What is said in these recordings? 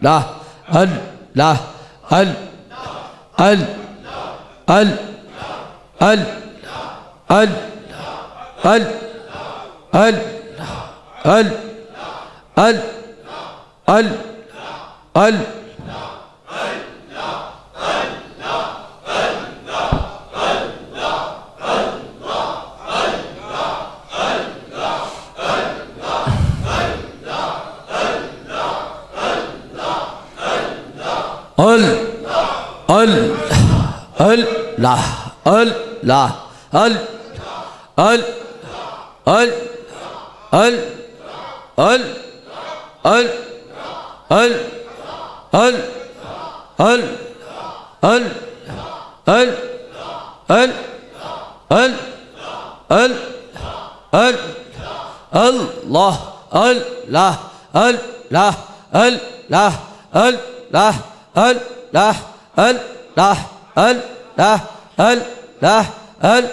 اللہ ال ال ال ال ال ال ال ال ال ال ال ال ال ال لا ال لا ال ال ال ال ال ال ال ال ال ال ال ال ال ال ال الله الله الله الله الله هل لا هل لا هل لا هل لا هل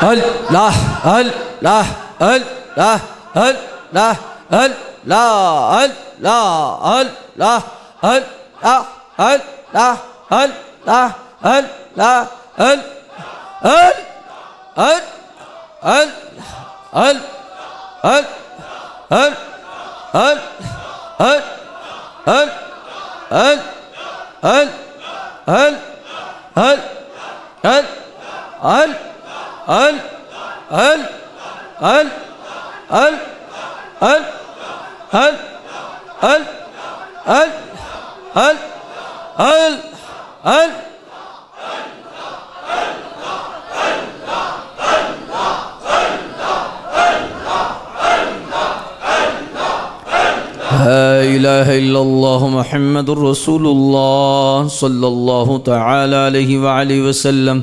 هل لا هل لا هل لا هل لا هل لا هل لا هل لا هل لا هل لا هل لا هل لا هل هل هل هل هل هل هل هل هل هل هل هل هل هل هل هل ال ال ال ال ال ال ال ال ال ال ال لا إله إلا الله محمد رسول الله صلى الله تعالى عليه وعليه وسلم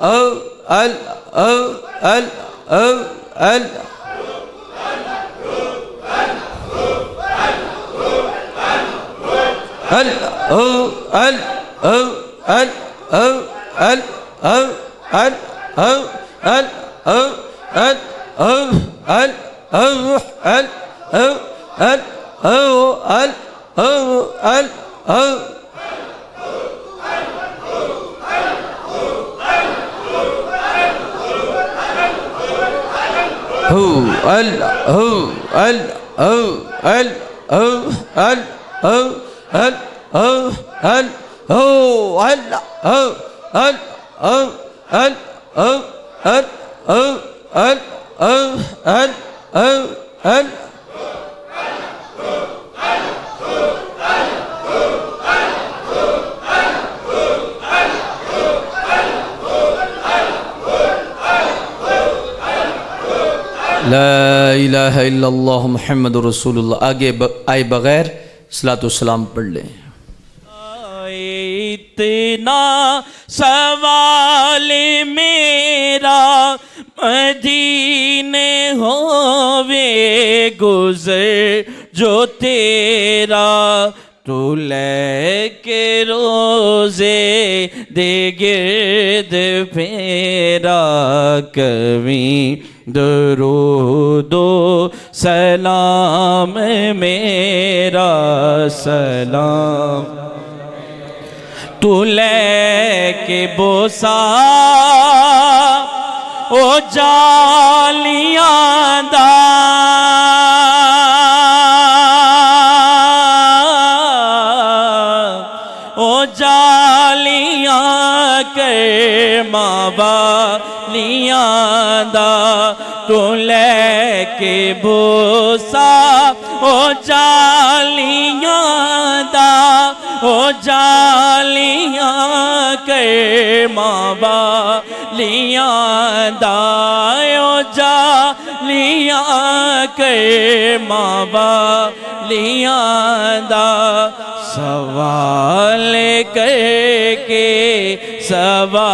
أو ال أو ال أو ال ال أو ال أو ال أو ال أو ال أو ال أو ال أو ال أو ال أو ال أو ال أو ال أو هو ال هو ال هو ال هو ال هو ال هو ال هو ال هو ال هو ال هو ال هو ال هو ال هو ال لا الہ الا اللہ محمد رسول اللہ آگے آئے بغیر صلاة والسلام پڑھ لیں اتنا سوال میرا مدینے ہووے گزر جو تیرا تو لے کے روزے دے گرد پھیرا کبھی درود و سلام، میرا سلام۔ تو لے کے بوسا، او جالیاں دا۔ او جالیاں کے ماں دا تو لے کے بوسا او جالیاں دا، او جالیاں کے ماں بالیاں دا، او جالیاں کے ماں بالیاں دا۔ سوال کر کے سوالیاں دا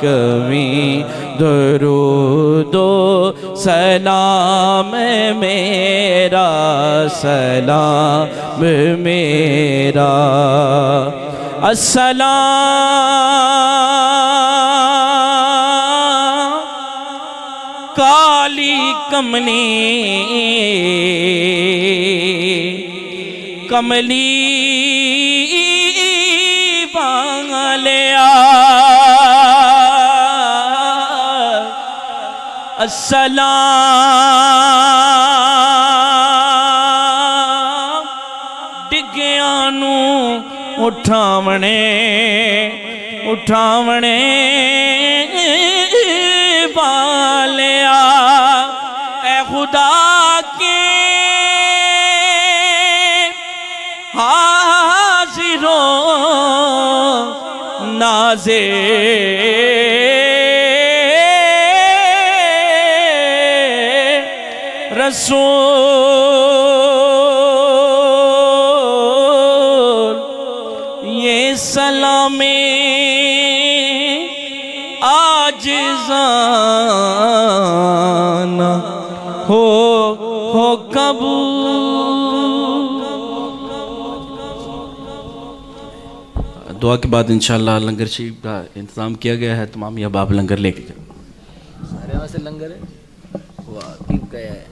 کبھی درود و سلام میرا سلام میرا۔ السلام۔ کالی کمنی کملی۔ السلام ڈگیاں نو اٹھاونے اٹھاونے والیا اے خدا کے حاضروں نازے رسول یہ سلام آج زانا ہو ہو قبول۔ دعا کے بعد انشاءاللہ لنگر شریف کا انتظام کیا گیا ہے تمام یہ باپ لنگر لے کے سارے وہاں سے لنگر ہے؟ واہ پیپ گیا ہے۔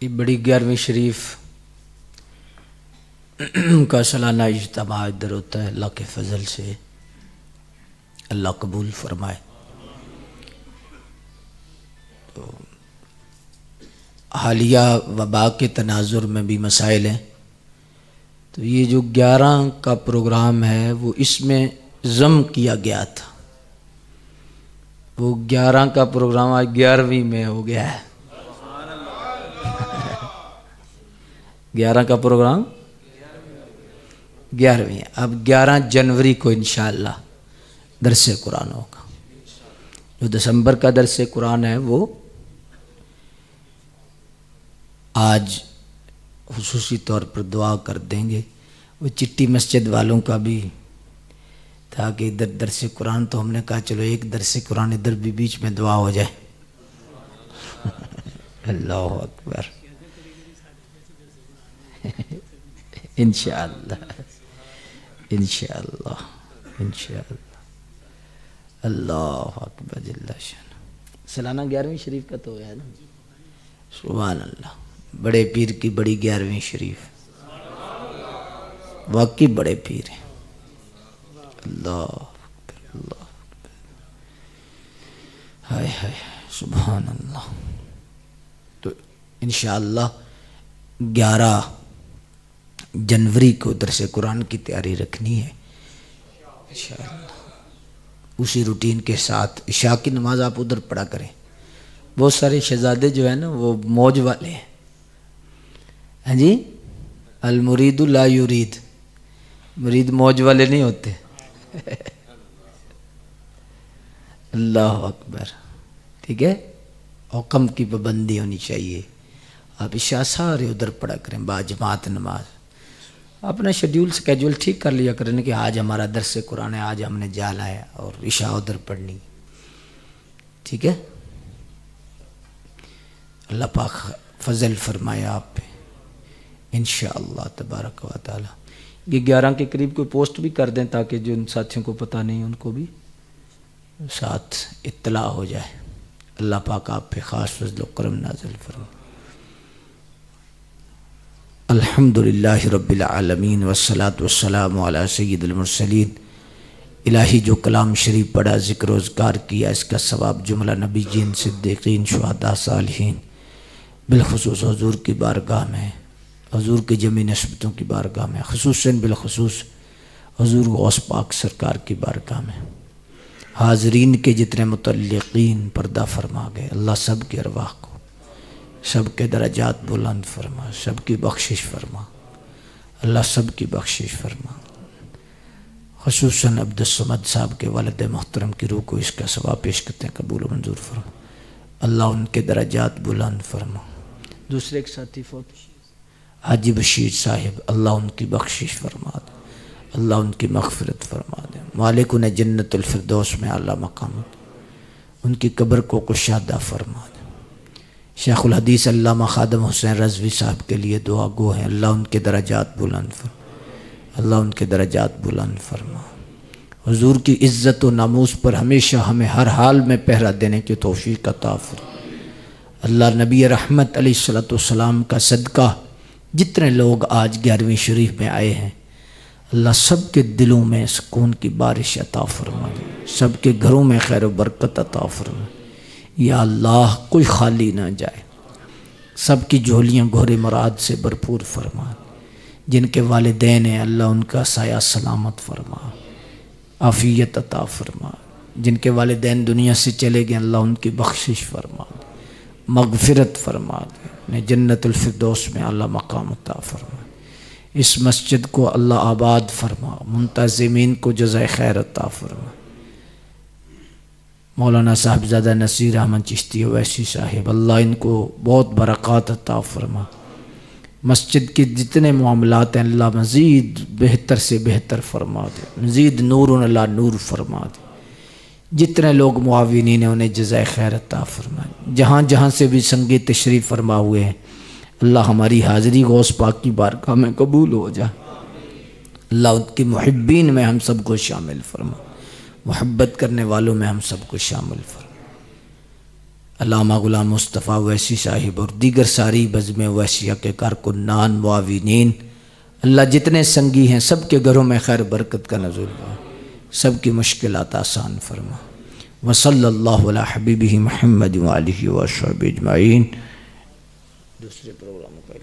یہ بڑی گیارہویں شریف کا سالانہ اجتماع ادھر ہوتا ہے، اللہ کے فضل سے۔ اللہ قبول فرمائے۔ تو حالیہ وبا کے تناظر میں بھی مسائل ہیں۔ تو یہ جو گیارہ کا پروگرام ہے، وہ اس میں ضم کیا گیا تھا۔ وہ گیارہ کا پروگرام آج گیارہویں میں ہو گیا ہے۔ گیارہ کا پروگرام؟ گیارہویں اب گیارہ جنوری کو انشاءاللہ درس قرآن ہوگا۔ جو دسمبر کا درس قرآن ہے، وہ آج خصوصی طور پر دعا کر دیں گے۔ وہ چٹی مسجد والوں کا بھی تھا کہ ادھر درس قرآن تو ہم نے کہا، چلو ایک درس قرآن ادھر بھی بیچ میں دعا ہو جائے۔ اللہ اکبر۔ انشاءاللہ انشاءاللہ انشاءاللہ اللہ اکبر جل شان سالانہ گیارہویں شریف کا تو ہے نا سبحان اللہ بڑے پیر کی بڑی گیارہویں شریف واقعی بڑے پیر ہیں اللہ اکبر اللہ اکبر ہائے ہائے سبحان اللہ تو انشاءاللہ گیارہ جنوری کو درس قرآن کی تیاری رکھنی ہے۔ انشاءاللہ اسی روٹین کے ساتھ عشاء کی نماز آپ ادھر پڑھا کریں۔ بہت سارے شہزادے جو ہیں نا وہ موج والے ہیں۔ ہاں جی؟ المرید لا یرید۔ مرید موج والے نہیں ہوتے۔ اللہ اکبر۔ ٹھیک ہے؟ حکم کی پابندی ہونی چاہیے۔ آپ عشاء سارے ادھر پڑھا کریں با جماعت نماز۔ اپنا شیڈیول سکیجول ٹھیک کر لیا کریں کہ آج ہمارا درس قرآن ہے، آج ہم نے جالا ہے اور عشاء ادھر پڑھنی۔ ٹھیک ہے؟ اللہ پاک فضل فرمائے آپ پہ۔ انشاءاللہ تبارک و تعالی۔ یہ گیارہ کے قریب کوئی پوسٹ بھی کر دیں تاکہ جو ان ساتھیوں کو پتہ نہیں، ان کو بھی ساتھ اطلاع ہو جائے۔ اللہ پاک آپ پہ خاص فضل و کرم نازل فرمائے۔ الحمد للہ رب العالمین والصلاة والسلام علی سید المرسلین۔ الہی جو کلام شریف پڑھا، ذکر و اذکار کیا، اس کا ثواب جملہ نبی جین، صدیقین، شہداء، صالحین۔ بالخصوص حضور کی بارگاہ میں، حضور کی جمی نسبتوں کی بارگاہ میں، خصوصاً بالخصوص حضور غوث پاک سرکار کی بارگاہ میں۔ حاضرین کے جتنے متعلقین پردہ فرما گئے، اللہ سب کے ارواح کو سب کے درجات بلند فرما سب کی بخشش فرما۔ اللہ سب کی بخشش فرما۔ خصوصاً عبد السمد صاحب کے والد محترم کی روح کو اس کا ثواب پیش کرتے ہیں قبول و منظور فرما۔ اللہ ان کے درجات بلند فرما۔ دوسرے ایک ساتھی فوت۔ حاجی بشیر صاحب اللہ ان کی بخشش فرما دے۔ اللہ ان کی مغفرت فرما دے۔ مالک انہیں جنت الفردوس میں اعلیٰ مقام ان کی قبر کو کشادہ فرما دے۔ شیخ الحدیث علامہ خادم حسین رضوی صاحب کے لیے دعا گو ہیں۔ اللہ ان کے درجات بلند فرما۔ اللہ ان کے درجات بلند فرما۔ حضور کی عزت و ناموس پر ہمیشہ ہمیں ہر حال میں پہرا دینے کی توفیق عطا فرما۔ اللہ نبی رحمت علیہ الصلوۃ والسلام کا صدقہ جتنے لوگ آج گیارہویں شریف میں آئے ہیں، اللہ سب کے دلوں میں سکون کی بارش عطا فرما سب کے گھروں میں خیر و برکت عطا فرما یا اللہ کوئی خالی نہ جائے۔ سب کی جھولیاں گھورے مراد سے بھرپور فرما۔ جن کے والدین ہیں، اللہ ان کا سایہ سلامت فرما۔ عافیت عطا فرما۔ جن کے والدین دنیا سے چلے گئے، اللہ ان کی بخشش فرما۔ مغفرت فرما دے۔ جنت الفردوس میں اللہ مقام عطا فرما۔ اس مسجد کو اللہ آباد فرما۔ منتظمین کو جزائے خیر عطا فرما۔ مولانا صاحب زادہ نصیر احمد چشتی ویسی صاحب، اللہ ان کو بہت برکات عطا فرما۔ مسجد کے جتنے معاملات ہیں، اللہ مزید بہتر سے بہتر فرما دے۔ مزید نور اللہ نور فرما دے۔ جتنے لوگ معاونین ہیں، انہیں جزائے خیر عطا فرما۔ جہاں جہاں سے بھی سنگ تشریف فرما ہوئے ہیں، اللہ ہماری حاضری غوث پاک کی بارگاہ میں قبول ہو جائے۔ اللہ ان کی محبین میں ہم سب کو شامل فرما۔ محبت کرنے والوں میں ہم سب کو شامل فرما۔ علامہ غلام مصطفیٰ ویسی صاحب اور دیگر ساری بزم ویسیہ کے کارکنان، معاونین، اللہ جتنے سنگی ہیں، سب کے گھروں میں خیر برکت کا نظر ہوا۔ سب کی مشکلات آسان فرما۔ وصلی اللہ علیہ حبیبہ محمد علیہ وصحب اجمعین۔ دوسرے پروگراموں کا